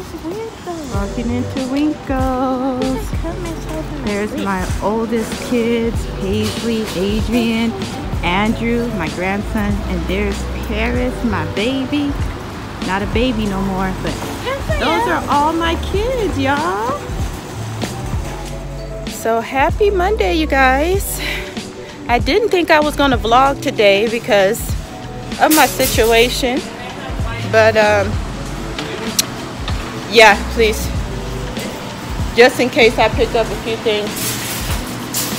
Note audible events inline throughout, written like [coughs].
Walking into WinCo's. There's my oldest kids, Paisley, Adrian, Andrew, my grandson, and there's Paris, my baby. Not a baby no more, but those are all my kids, y'all. So happy Monday, you guys. I didn't think I was gonna vlog today because of my situation, but um, yeah, please. Just in case I picked up a few things.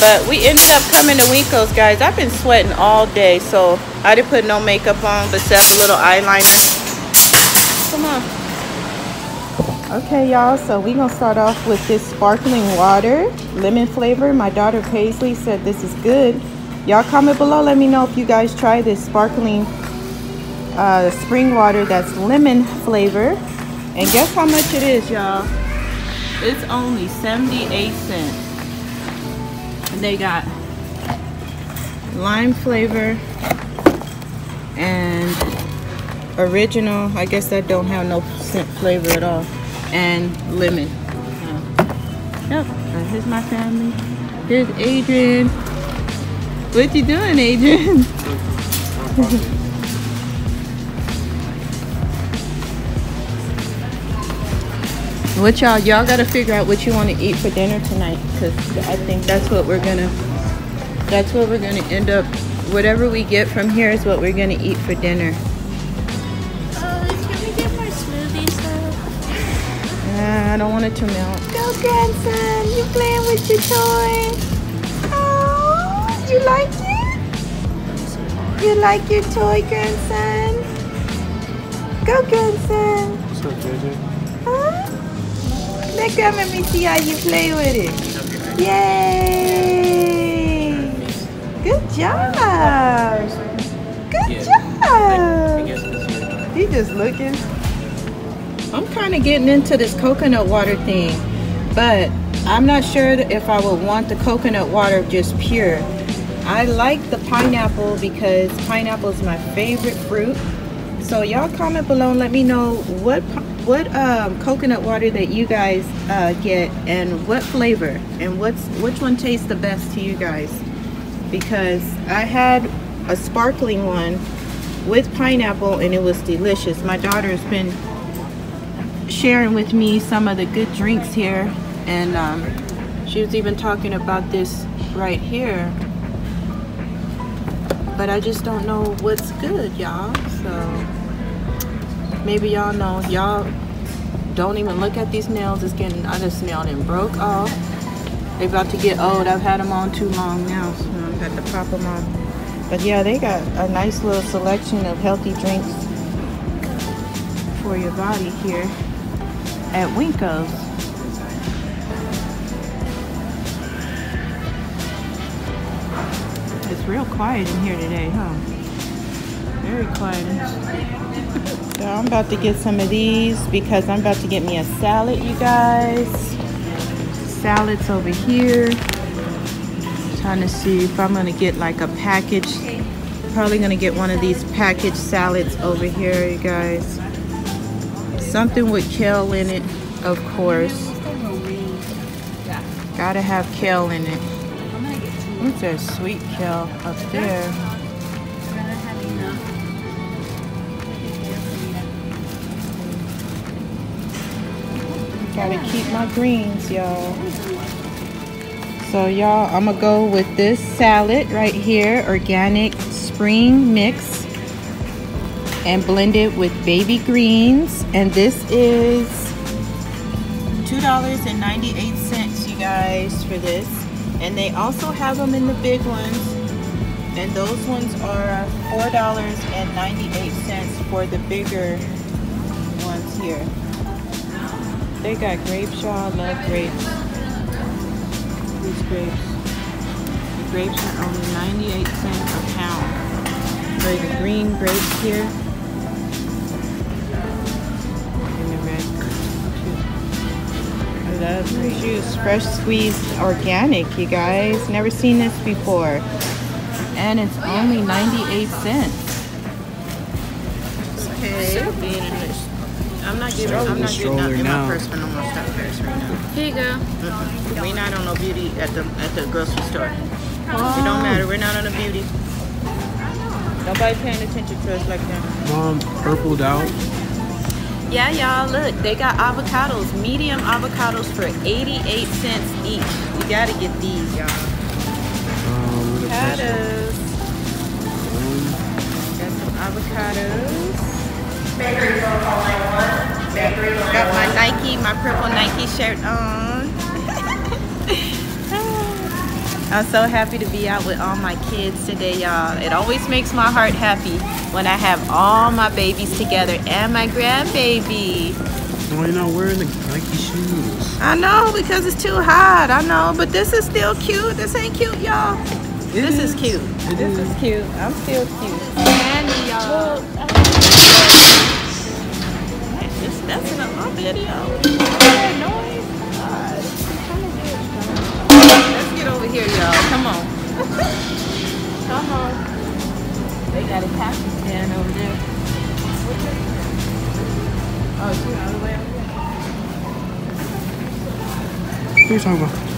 But we ended up coming to WinCo's, guys. I've been sweating all day, so I didn't put no makeup on besides a little eyeliner. Come on. Okay, y'all, so we're gonna start off with this sparkling water, lemon flavor. My daughter Paisley said this is good. Y'all comment below, let me know if you guys try this sparkling uh, spring water that's lemon flavor. And guess how much it is, y'all? It's only 78 cents. And they got lime flavor and original. I guess that don't have no scent flavor at all. And lemon. Yep, here's my family. Here's Adrian. What you doing, Adrian? [laughs] what y'all y'all gotta figure out what you want to eat for dinner tonight because i think that's what we're gonna that's what we're gonna end up whatever we get from here is what we're gonna eat for dinner. Uh, can we get more smoothies though? uh, i don't want it to melt. Go grandson. You playing with your toy. Oh you like it? You like your toy grandson? Go grandson. What's up, JJ? Huh let grandma me see how you play with it Yay! Good job! Good job! He just looking. I'm kind of getting into this coconut water thing, but I'm not sure if I would want the coconut water just pure. I like the pineapple because pineapple is my favorite fruit. So y'all comment below and let me know what pi- what um, coconut water that you guys uh, get and what flavor and what's which one tastes the best to you guys? Because I had a sparkling one with pineapple and it was delicious. My daughter's been sharing with me some of the good drinks here and um, she was even talking about this right here. But I just don't know what's good y'all so maybe y'all know y'all don't even look at these nails it's getting I just nailed and broke off. They about to get old I've had them on too long now so I've got to pop them off. But yeah they got a nice little selection of healthy drinks for your body here at WinCo's it's real quiet in here today huh? Very quiet so I'm about to get some of these because I'm about to get me a salad, you guys. Salads over here. Trying to see if I'm gonna get like a package. Probably gonna get one of these packaged salads over here, you guys. Something with kale in it, of course. Gotta have kale in it. What's that sweet kale up there? Gotta keep my greens, y'all. So y'all, I'm gonna go with this salad right here, organic spring mix, and blend it with baby greens. And this is $2.98, you guys, for this. And they also have them in the big ones. And those ones are $4.98 for the bigger ones here. They got grapes, y'all. I love grapes. These grapes. The grapes are only 98 cents a pound. For the green grapes here. And the red too. I love grape juice. Fresh squeezed organic, you guys. Never seen this before. And it's only 98 cents. Okay. I'm not getting. I'm not getting out in my purse for no more stuff Paris right now. Here you go. Mm-mm. We not on no beauty at the at the grocery store. Oh. It don't matter. We're not on a beauty. Nobody paying attention to us like that. Mom, purpled out. Yeah, y'all, look, they got avocados, medium avocados for 88 cents each. You gotta get these, y'all. Um, avocados. Um, got some avocados. Bakery I got my Nike, my purple Nike shirt on. [laughs] I'm so happy to be out with all my kids today, y'all. It always makes my heart happy when I have all my babies together and my grandbaby. Why you not wearing the Nike shoes? I know, because it's too hot. I know, but this is still cute. This ain't cute, y'all. This is. is. cute. It this is. is. cute. I'm still cute. Candy, y'all. Just messing up my video. get over here, y'all. Come on. Come on. They got a taxi stand over there. Oh, she's all the way over there. What are you talking about?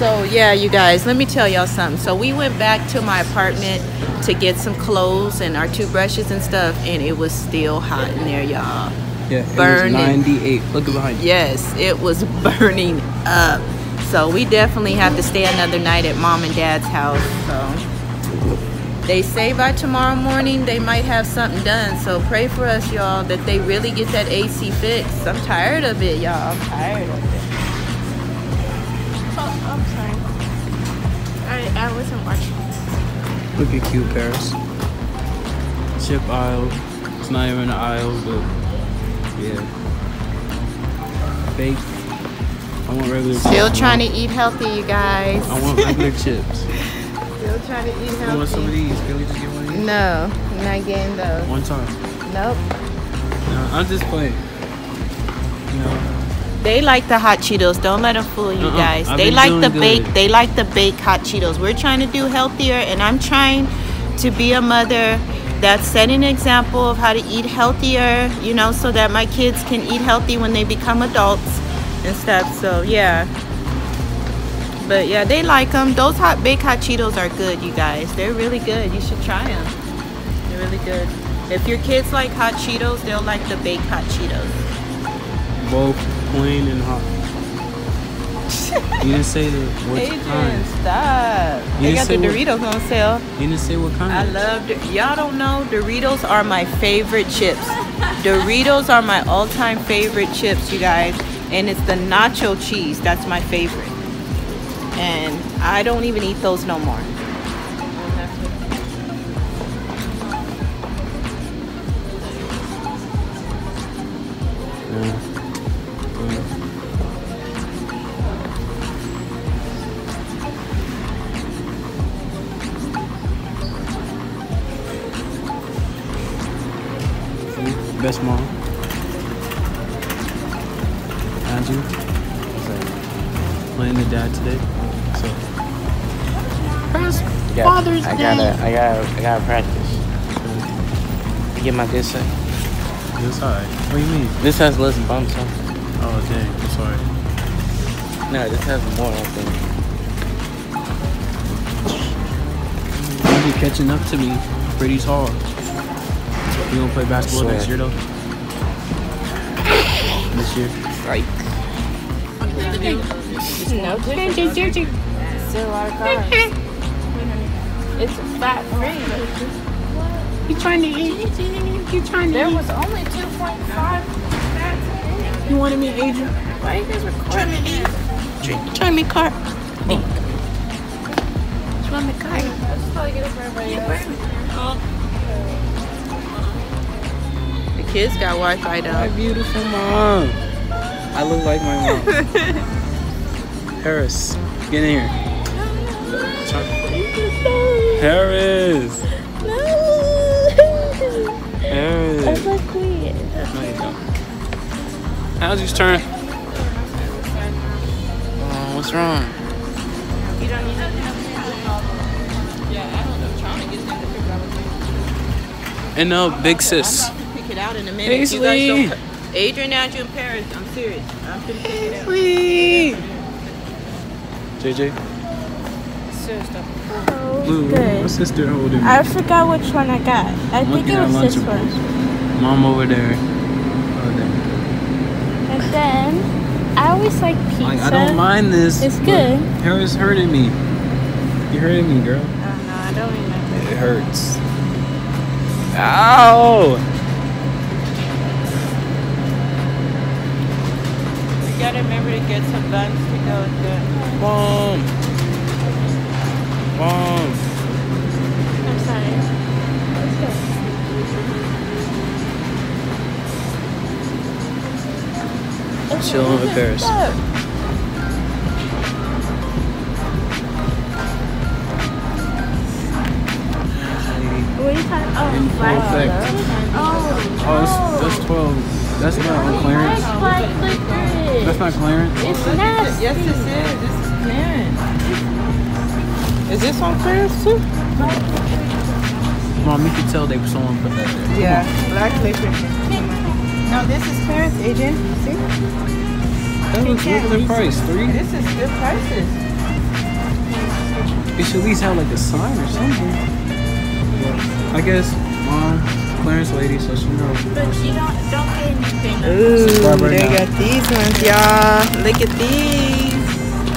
So yeah, you guys, let me tell y'all something. So we went back to my apartment to get some clothes and our toothbrushes and stuff, and it was still hot in there, y'all. Yeah, burning. 98. Look behind you. Yes, it was [laughs] burning up. So we definitely have to stay another night at mom and dad's house. So they say by tomorrow morning they might have something done. So pray for us, y'all, that they really get that AC fixed. I'm tired of it, y'all. I'm tired of it. I, I wasn't watching. Look at cute Paris. Chip aisle. It's not even an aisle, but yeah. Fake. I want regular Still chips. trying to eat healthy, you guys. I want regular [laughs] chips. Still trying to eat healthy. I want some of these. Can we just get one of these? No, I'm not getting those. One time. Nope. No, I'm just playing. No. They like the hot Cheetos. Don't let them fool you uh -uh. guys. I've they like the bake. They like the baked hot Cheetos. We're trying to do healthier, and I'm trying to be a mother that's setting an example of how to eat healthier, you know, so that my kids can eat healthy when they become adults and stuff. So, yeah. But yeah, they like them. Those hot baked hot Cheetos are good, you guys. They're really good. You should try them. They're really good. If your kids like hot Cheetos, they'll like the baked hot Cheetos. Both plain and hot. You didn't say the what Adrian, kind. stop. You they got the Doritos what, on sale. You didn't say what kind. I love y'all don't know Doritos are my favorite chips. Doritos are my all-time favorite chips, you guys. And it's the nacho cheese. That's my favorite. And I don't even eat those no more. best Playing the dad today. So. First got, Father's I Day. gotta, I gotta, I gotta practice. You get my good side. Good side. What do you mean? This has less bumps on. Oh dang! I'm sorry. No, this has more. I think. You're catching up to me pretty tall. You gonna play basketball next year though? [coughs] This year? Right. No different. Still a lot of cars. It's fat free. You trying to eat? You trying to there eat? There was only 2.5 You wanted me, Adrian? Why you guys recording me? Trying me car. Oh. Trying me car. Probably good for everybody else kids got Wi-Fi though. My beautiful mom. I look like my mom. [laughs] Harris, get in here. Harris. No. Harris. I look weird. No, you don't. How's your turn? Uh, what's wrong? You don't need to. Yeah, I don't know. And no, big sis. I'm pick it out in a minute. Paisley. Adrian, Andrew, and Paris. I'm serious. I'm gonna pick it out. JJ. Blue, good. my sister holding. I forgot which one I got. I I'm think it was this one. Mom over there. Over there. And then I always like pizza. Like, I don't mind this. It's but good. Harris hurting me. You hurting me, girl. Oh, no, I don't remember. It hurts. Ow! We gotta remember to get some buns to go with the. Mom. Mom. I'm sorry. Let's go. Chilling with Paris. What are you talking? Oh, In full black. effect. Oh, Oh, that's, that's 12. That's not on clearance. Black, black licorice. That's not clearance. It's nasty. Yes, this is. This is clearance. Is this on clearance too? Mom, you can tell they someone put that there. Yeah, black licorice. No, this is clearance, Adrian. See? That looks look at the price. Three. This is good prices. It should at least have like a sign or something. But I guess mom, clearance lady, so she knows. But you don't don't get anything. Ooh, right they now. got these ones, y'all. Look at these.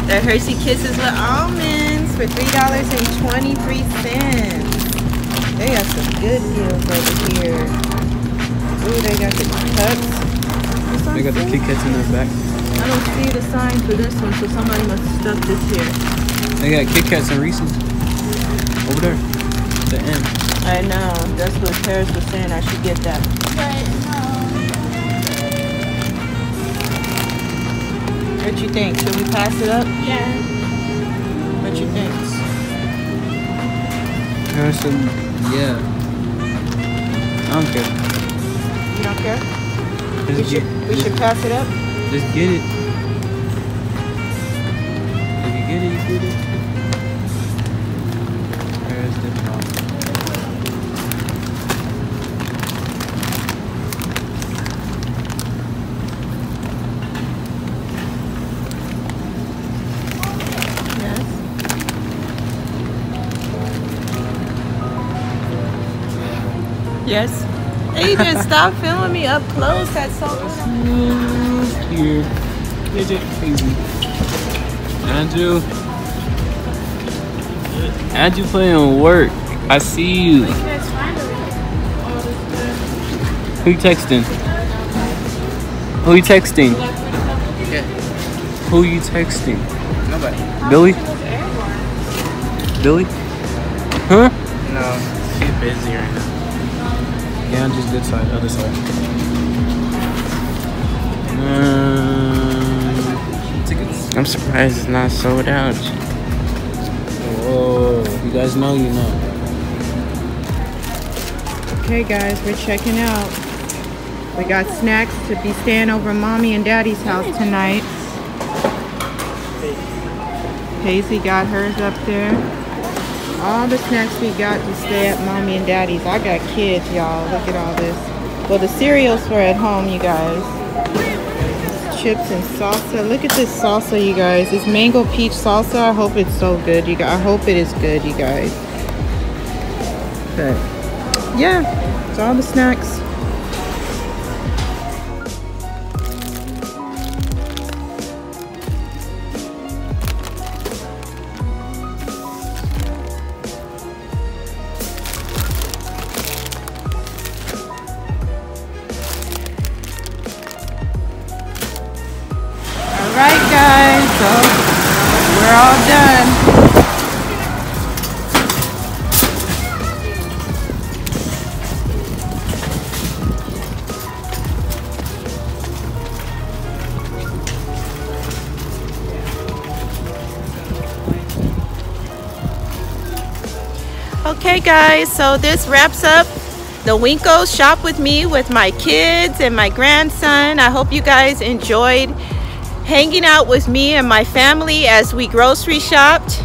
The Hershey Kisses with almonds for three dollars and twenty-three cents. They got some good deals over here. Ooh, they got the cups. They got the one's Kit Kats in their back. I don't see the sign for this one, so somebody must have stuck this here. They got Kit Kats and Reese's. Over there. The end. I know. That's what Paris was saying. I should get that. But What you think? Should we pass it up? Yeah. What you think? Harrison, yeah. I don't care. You don't care? Just We get, should we just, should pass it up. just get it. If you get it, you get it. Yes. Adrian, stop filming me up close. That's so Here. AJ, crazy. Andrew. Andrew playing work. I see you. Who you texting? Who you texting? Who you texting? Nobody. Billy? Billy? Huh? No, she's busy right now. Yeah, just this side, other side. Um, tickets. I'm surprised it's not sold out. Whoa, you guys know you know. Okay, guys, we're checking out. We got snacks to be staying over mommy and daddy's house tonight. Paisley got hers up there. All the snacks we got to stay at mommy and daddy's. I got kids, y'all. Look at all this. Well, the cereals were at home, you guys. Chips and salsa. Look at this salsa, you guys. This mango peach salsa. I hope it's so good. You guys. I hope it is good, you guys. But yeah, it's all the snacks. Okay, guys, so this wraps up the WinCo shop with me with my kids and my grandson. I hope you guys enjoyed hanging out with me and my family as we grocery shopped.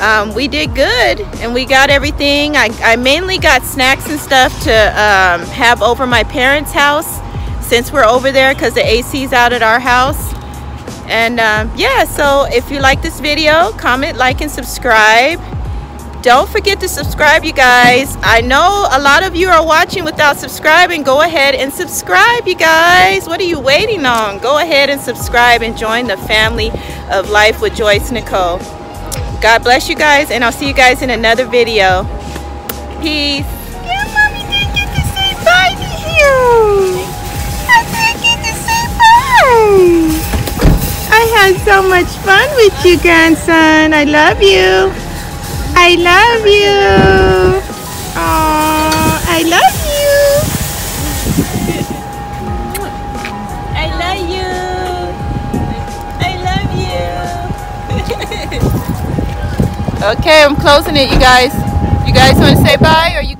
um, we did good and we got everything. I, I mainly got snacks and stuff to um, have over my parents' house since we're over there because the AC's out at our house. And um, yeah, so if you like this video, comment, like, and subscribe. Don't forget to subscribe, you guys. I know a lot of you are watching without subscribing. Go ahead and subscribe, you guys. What are you waiting on? Go ahead and subscribe and join the family of Life with Joyce Nicole. God bless you guys, and I'll see you guys in another video. Peace. Yeah, Mommy didn't get to say bye to you. I didn't get to say bye. I had so much fun with you, grandson. I love you. I love you. Aww, I love you. I love you. I love you. [laughs] okay, I'm closing it, you guys. You guys want to say bye or you